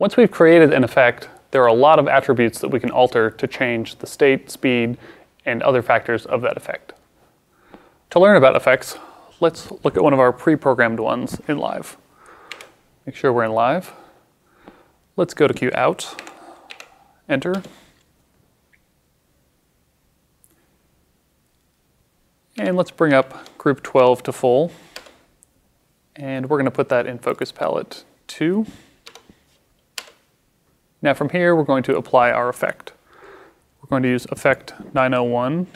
Once we've created an effect, there are a lot of attributes that we can alter to change the state, speed, and other factors of that effect. To learn about effects, let's look at one of our pre-programmed ones in live. Make sure we're in live. Let's go to Q out, enter. And let's bring up group 12 to full. And we're gonna put that in focus palette two. Now from here, we're going to apply our effect. We're going to use effect 901,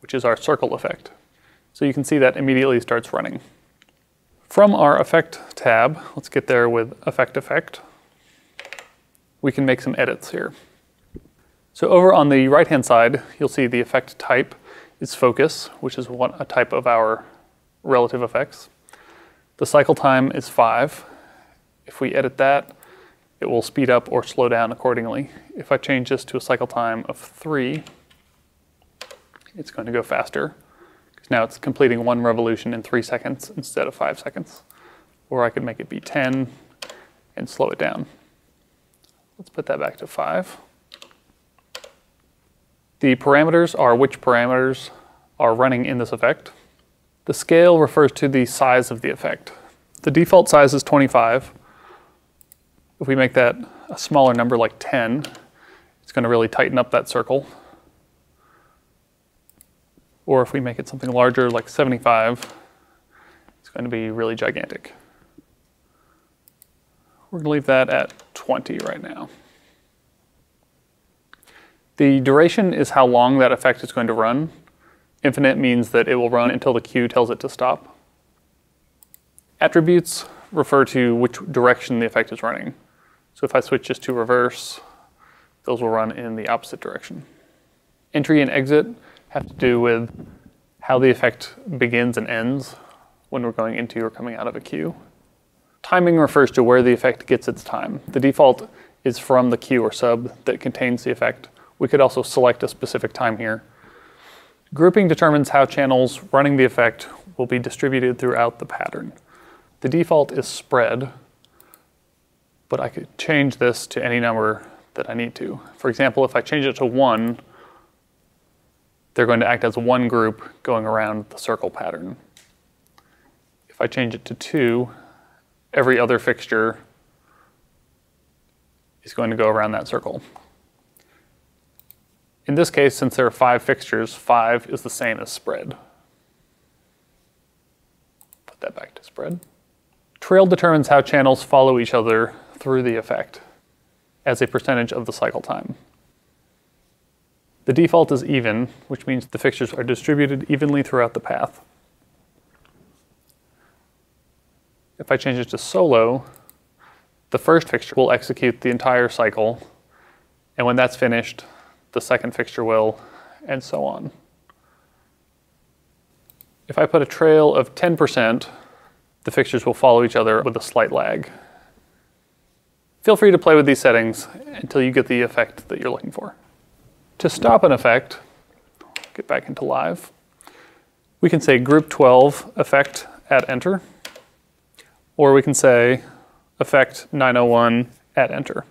which is our circle effect. So you can see that immediately starts running. From our effect tab, let's get there with effect effect. We can make some edits here. So over on the right-hand side, you'll see the effect type is focus, which is one, a type of our relative effects. The cycle time is five. If we edit that, it will speed up or slow down accordingly. If I change this to a cycle time of three, it's going to go faster. Because now it's completing one revolution in three seconds instead of five seconds. Or I could make it be 10 and slow it down. Let's put that back to five. The parameters are which parameters are running in this effect. The scale refers to the size of the effect. The default size is 25. If we make that a smaller number like 10, it's going to really tighten up that circle. Or if we make it something larger like 75, it's going to be really gigantic. We're going to leave that at 20 right now. The duration is how long that effect is going to run. Infinite means that it will run until the cue tells it to stop. Attributes refer to which direction the effect is running. So if I switch this to reverse, those will run in the opposite direction. Entry and exit have to do with how the effect begins and ends when we're going into or coming out of a cue. Timing refers to where the effect gets its time. The default is from the cue or sub that contains the effect. We could also select a specific time here. Grouping determines how channels running the effect will be distributed throughout the pattern. The default is spread, but I could change this to any number that I need to. For example, if I change it to one, they're going to act as one group going around the circle pattern. If I change it to two, every other fixture is going to go around that circle. In this case, since there are five fixtures, five is the same as spread. Put that back to spread. Trail determines how channels follow each other through the effect as a percentage of the cycle time. The default is even, which means the fixtures are distributed evenly throughout the path. If I change it to solo, the first fixture will execute the entire cycle, and when that's finished, the second fixture will, and so on. If I put a trail of 10%, the fixtures will follow each other with a slight lag. Feel free to play with these settings until you get the effect that you're looking for. To stop an effect, get back into live, we can say group 12 effect at enter, or we can say effect 901 at enter.